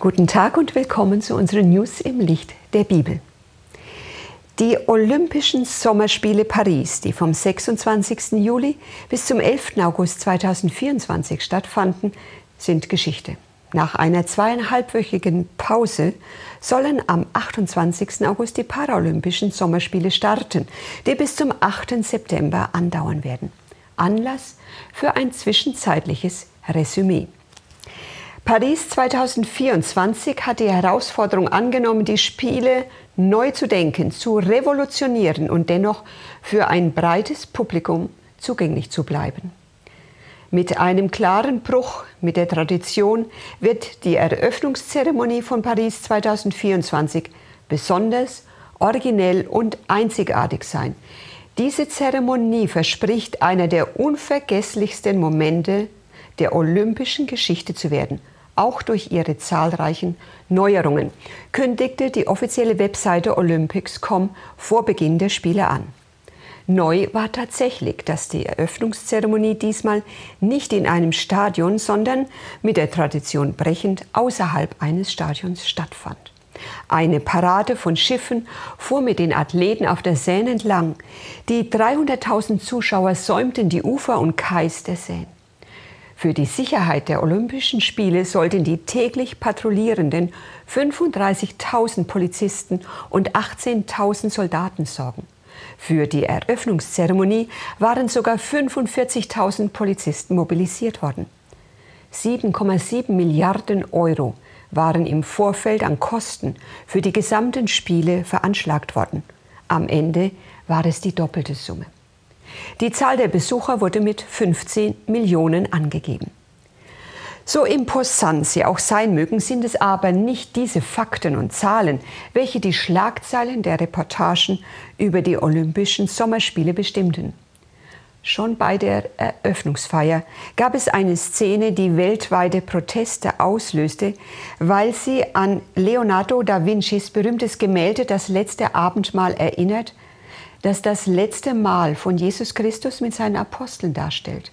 Guten Tag und willkommen zu unseren News im Licht der Bibel. Die Olympischen Sommerspiele Paris, die vom 26. Juli bis zum 11. August 2024 stattfanden, sind Geschichte. Nach einer zweieinhalbwöchigen Pause sollen am 28. August die Paralympischen Sommerspiele starten, die bis zum 8. September andauern werden. Anlass für ein zwischenzeitliches Resümee. Paris 2024 hat die Herausforderung angenommen, die Spiele neu zu denken, zu revolutionieren und dennoch für ein breites Publikum zugänglich zu bleiben. Mit einem klaren Bruch mit der Tradition wird die Eröffnungszeremonie von Paris 2024 besonders originell und einzigartig sein. Diese Zeremonie verspricht einer der unvergesslichsten Momente der olympischen Geschichte zu werden, auch durch ihre zahlreichen Neuerungen, kündigte die offizielle Webseite Olympics.com vor Beginn der Spiele an. Neu war tatsächlich, dass die Eröffnungszeremonie diesmal nicht in einem Stadion, sondern mit der Tradition brechend außerhalb eines Stadions stattfand. Eine Parade von Schiffen fuhr mit den Athleten auf der Seine entlang. Die 300.000 Zuschauer säumten die Ufer und Kais der Seine. Für die Sicherheit der Olympischen Spiele sollten die täglich patrouillierenden 35.000 Polizisten und 18.000 Soldaten sorgen. Für die Eröffnungszeremonie waren sogar 45.000 Polizisten mobilisiert worden. 7,7 Milliarden Euro waren im Vorfeld an Kosten für die gesamten Spiele veranschlagt worden. Am Ende war es die doppelte Summe. Die Zahl der Besucher wurde mit 15 Millionen angegeben. So imposant sie auch sein mögen, sind es aber nicht diese Fakten und Zahlen, welche die Schlagzeilen der Reportagen über die Olympischen Sommerspiele bestimmten. Schon bei der Eröffnungsfeier gab es eine Szene, die weltweite Proteste auslöste, weil sie an Leonardo da Vincis berühmtes Gemälde Das letzte Abendmahl erinnert, das das letzte Mal von Jesus Christus mit seinen Aposteln darstellt.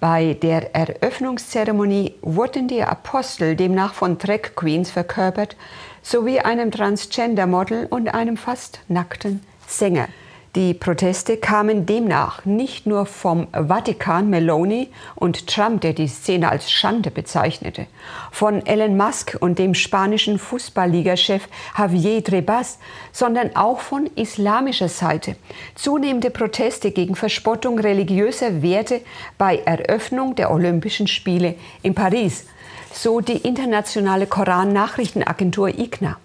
Bei der Eröffnungszeremonie wurden die Apostel demnach von Drag Queens verkörpert, sowie einem Transgender-Model und einem fast nackten Sänger. Die Proteste kamen demnach nicht nur vom Vatikan, Meloni und Trump, der die Szene als Schande bezeichnete, von Elon Musk und dem spanischen Fußballligachef Javier Trebas, sondern auch von islamischer Seite. Zunehmende Proteste gegen Verspottung religiöser Werte bei Eröffnung der Olympischen Spiele in Paris, so die internationale Koran-Nachrichtenagentur IGNA.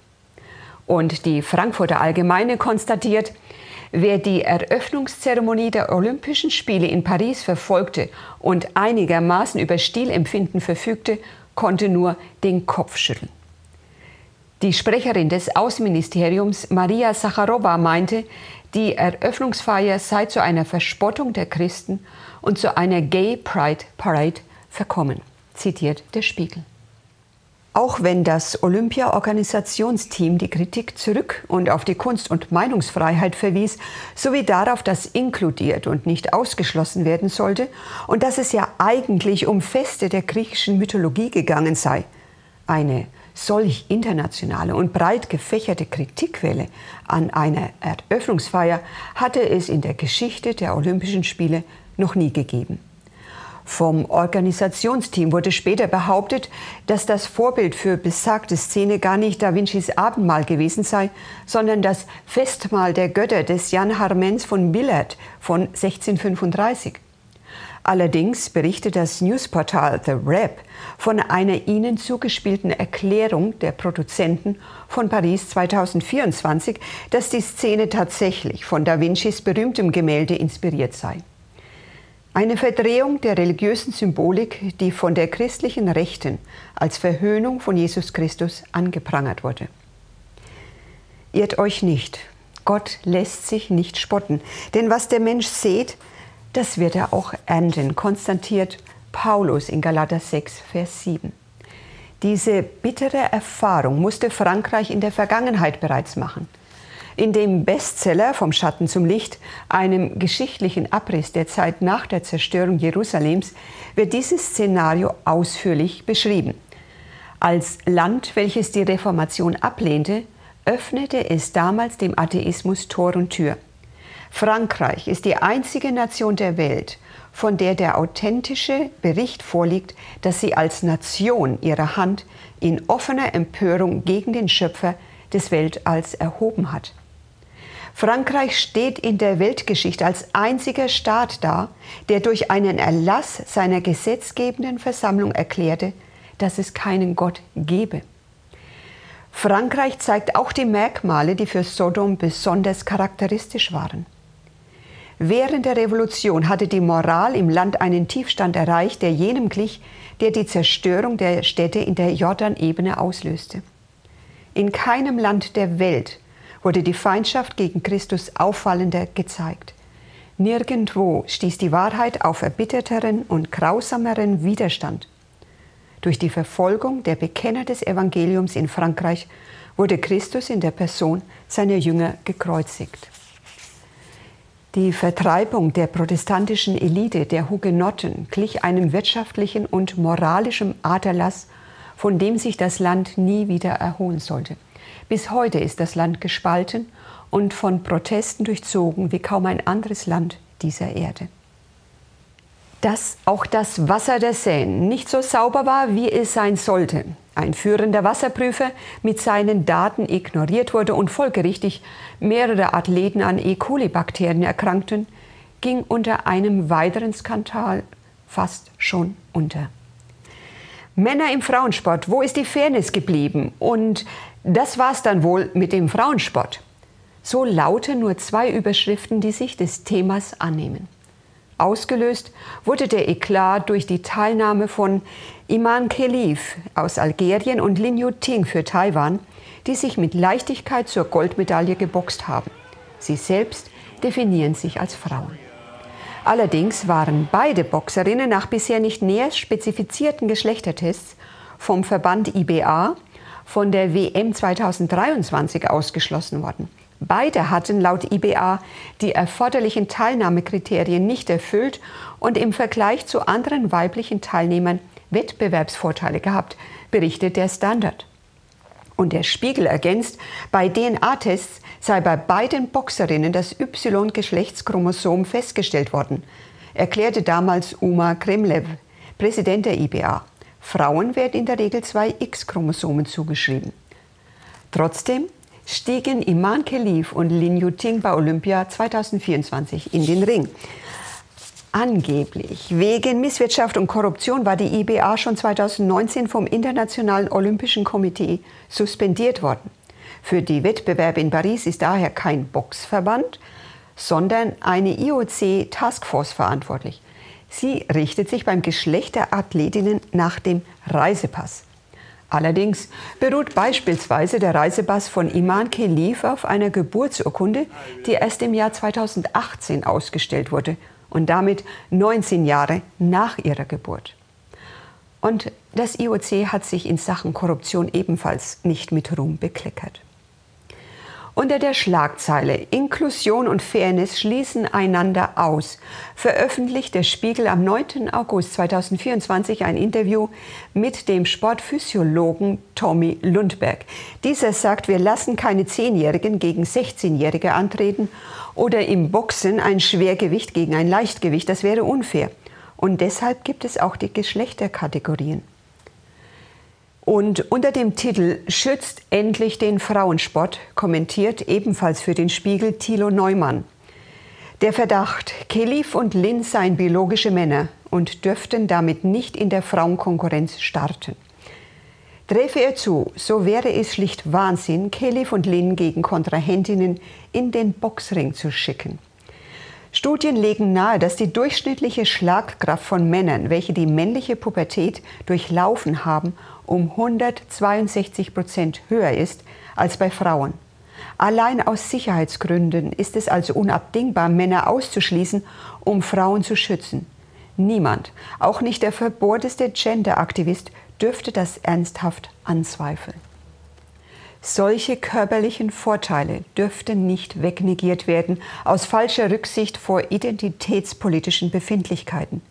Und die Frankfurter Allgemeine konstatiert, Wer die Eröffnungszeremonie der Olympischen Spiele in Paris verfolgte und einigermaßen über Stilempfinden verfügte, konnte nur den Kopf schütteln. Die Sprecherin des Außenministeriums Maria Sacharowa meinte, die Eröffnungsfeier sei zu einer Verspottung der Christen und zu einer Gay Pride Parade verkommen, zitiert der Spiegel. Auch wenn das Olympia-Organisationsteam die Kritik zurück und auf die Kunst- und Meinungsfreiheit verwies, sowie darauf, dass inkludiert und nicht ausgeschlossen werden sollte und dass es ja eigentlich um Feste der griechischen Mythologie gegangen sei. Eine solch internationale und breit gefächerte Kritikwelle an einer Eröffnungsfeier hatte es in der Geschichte der Olympischen Spiele noch nie gegeben. Vom Organisationsteam wurde später behauptet, dass das Vorbild für besagte Szene gar nicht Da Vincis Abendmahl gewesen sei, sondern das Festmahl der Götter des Jan Harmens von Billard von 1635. Allerdings berichtet das Newsportal The Rap von einer ihnen zugespielten Erklärung der Produzenten von Paris 2024, dass die Szene tatsächlich von Da Vincis berühmtem Gemälde inspiriert sei. Eine Verdrehung der religiösen Symbolik, die von der christlichen Rechten als Verhöhnung von Jesus Christus angeprangert wurde. Irrt euch nicht, Gott lässt sich nicht spotten, denn was der Mensch sät, das wird er auch ernten, konstatiert Paulus in Galater 6, Vers 7. Diese bittere Erfahrung musste Frankreich in der Vergangenheit bereits machen. In dem Bestseller Vom Schatten zum Licht, einem geschichtlichen Abriss der Zeit nach der Zerstörung Jerusalems, wird dieses Szenario ausführlich beschrieben. Als Land, welches die Reformation ablehnte, öffnete es damals dem Atheismus Tor und Tür. Frankreich ist die einzige Nation der Welt, von der der authentische Bericht vorliegt, dass sie als Nation ihre Hand in offener Empörung gegen den Schöpfer des Weltalls erhoben hat. Frankreich steht in der Weltgeschichte als einziger Staat da, der durch einen Erlass seiner gesetzgebenden Versammlung erklärte, dass es keinen Gott gebe. Frankreich zeigt auch die Merkmale, die für Sodom besonders charakteristisch waren. Während der Revolution hatte die Moral im Land einen Tiefstand erreicht, der jenem glich, der die Zerstörung der Städte in der Jordanebene auslöste. In keinem Land der Welt wurde die Feindschaft gegen Christus auffallender gezeigt. Nirgendwo stieß die Wahrheit auf erbitterteren und grausameren Widerstand. Durch die Verfolgung der Bekenner des Evangeliums in Frankreich wurde Christus in der Person seiner Jünger gekreuzigt. Die Vertreibung der protestantischen Elite der Hugenotten glich einem wirtschaftlichen und moralischen Aderlass, von dem sich das Land nie wieder erholen sollte. Bis heute ist das Land gespalten und von Protesten durchzogen wie kaum ein anderes Land dieser Erde. Dass auch das Wasser der Seine nicht so sauber war, wie es sein sollte, ein führender Wasserprüfer mit seinen Daten ignoriert wurde und folgerichtig mehrere Athleten an E. coli-Bakterien erkrankten, ging unter einem weiteren Skandal fast schon unter. Männer im Frauensport, wo ist die Fairness geblieben? Und das war's dann wohl mit dem Frauensport. So lauten nur zwei Überschriften, die sich des Themas annehmen. Ausgelöst wurde der Eklat durch die Teilnahme von Iman Khelif aus Algerien und Lin Yuting für Taiwan, die sich mit Leichtigkeit zur Goldmedaille geboxt haben. Sie selbst definieren sich als Frauen. Allerdings waren beide Boxerinnen nach bisher nicht näher spezifizierten Geschlechtertests vom Verband IBA von der WM 2023 ausgeschlossen worden. Beide hatten laut IBA die erforderlichen Teilnahmekriterien nicht erfüllt und im Vergleich zu anderen weiblichen Teilnehmern Wettbewerbsvorteile gehabt, berichtet der Standard. Und der Spiegel ergänzt, bei DNA-Tests sei bei beiden Boxerinnen das Y-Geschlechtschromosom festgestellt worden, erklärte damals Uma Kremlev, Präsident der IBA. Frauen werden in der Regel zwei X-Chromosomen zugeschrieben. Trotzdem stiegen Iman Khelif und Lin Yuting bei Olympia 2024 in den Ring. Angeblich wegen Misswirtschaft und Korruption war die IBA schon 2019 vom Internationalen Olympischen Komitee suspendiert worden. Für die Wettbewerbe in Paris ist daher kein Boxverband, sondern eine IOC Taskforce verantwortlich. Sie richtet sich beim Geschlecht der Athletinnen nach dem Reisepass. Allerdings beruht beispielsweise der Reisepass von Iman Khelif auf einer Geburtsurkunde, die erst im Jahr 2018 ausgestellt wurde und damit 19 Jahre nach ihrer Geburt. Und das IOC hat sich in Sachen Korruption ebenfalls nicht mit Ruhm bekleckert. Unter der Schlagzeile Inklusion und Fairness schließen einander aus veröffentlicht der Spiegel am 9. August 2024 ein Interview mit dem Sportphysiologen Tommy Lundberg. Dieser sagt, wir lassen keine 10-Jährigen gegen 16-Jährige antreten oder im Boxen ein Schwergewicht gegen ein Leichtgewicht. Das wäre unfair. Und deshalb gibt es auch die Geschlechterkategorien. Und unter dem Titel Schützt endlich den Frauensport kommentiert ebenfalls für den Spiegel Thilo Neumann. Der Verdacht, Kelif und Lin seien biologische Männer und dürften damit nicht in der Frauenkonkurrenz starten. Träfe er zu, so wäre es schlicht Wahnsinn, Kelif und Lin gegen Kontrahentinnen in den Boxring zu schicken. Studien legen nahe, dass die durchschnittliche Schlagkraft von Männern, welche die männliche Pubertät durchlaufen haben, um 162 Prozent höher ist als bei Frauen. Allein aus Sicherheitsgründen ist es also unabdingbar, Männer auszuschließen, um Frauen zu schützen. Niemand, auch nicht der verbohrteste Gender-Aktivist, dürfte das ernsthaft anzweifeln. Solche körperlichen Vorteile dürften nicht wegnegiert werden aus falscher Rücksicht vor identitätspolitischen Befindlichkeiten.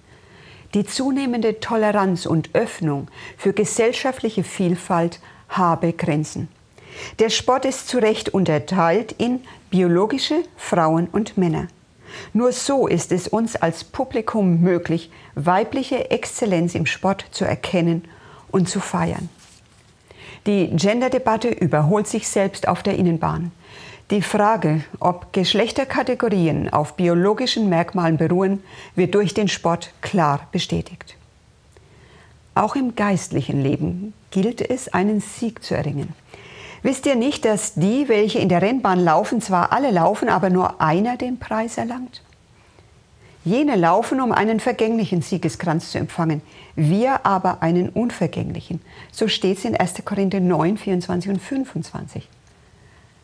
Die zunehmende Toleranz und Öffnung für gesellschaftliche Vielfalt habe Grenzen. Der Sport ist zu Recht unterteilt in biologische Frauen und Männer. Nur so ist es uns als Publikum möglich, weibliche Exzellenz im Sport zu erkennen und zu feiern. Die Gender-Debatte überholt sich selbst auf der Innenbahn. Die Frage, ob Geschlechterkategorien auf biologischen Merkmalen beruhen, wird durch den Sport klar bestätigt. Auch im geistlichen Leben gilt es, einen Sieg zu erringen. Wisst ihr nicht, dass die, welche in der Rennbahn laufen, zwar alle laufen, aber nur einer den Preis erlangt? Jene laufen, um einen vergänglichen Siegeskranz zu empfangen, wir aber einen unvergänglichen. So steht es in 1. Korinther 9, 24 und 25.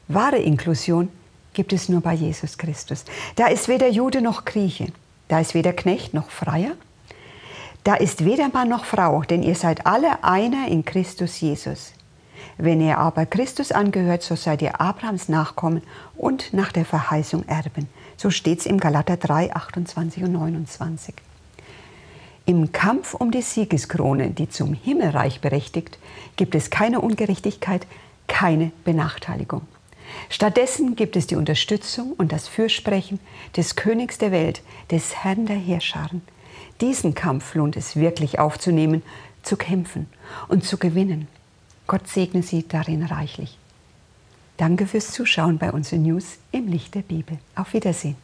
Wahre Inklusion gibt es nur bei Jesus Christus. Da ist weder Jude noch Grieche, da ist weder Knecht noch Freier, da ist weder Mann noch Frau, denn ihr seid alle einer in Christus Jesus. Wenn ihr aber Christus angehört, so seid ihr Abrahams Nachkommen und nach der Verheißung Erben. So steht es im Galater 3, 28 und 29. Im Kampf um die Siegeskrone, die zum Himmelreich berechtigt, gibt es keine Ungerechtigkeit, keine Benachteiligung. Stattdessen gibt es die Unterstützung und das Fürsprechen des Königs der Welt, des Herrn der Heerscharen. Diesen Kampf lohnt es wirklich aufzunehmen, zu kämpfen und zu gewinnen. Gott segne Sie darin reichlich. Danke fürs Zuschauen bei unseren News im Licht der Bibel. Auf Wiedersehen.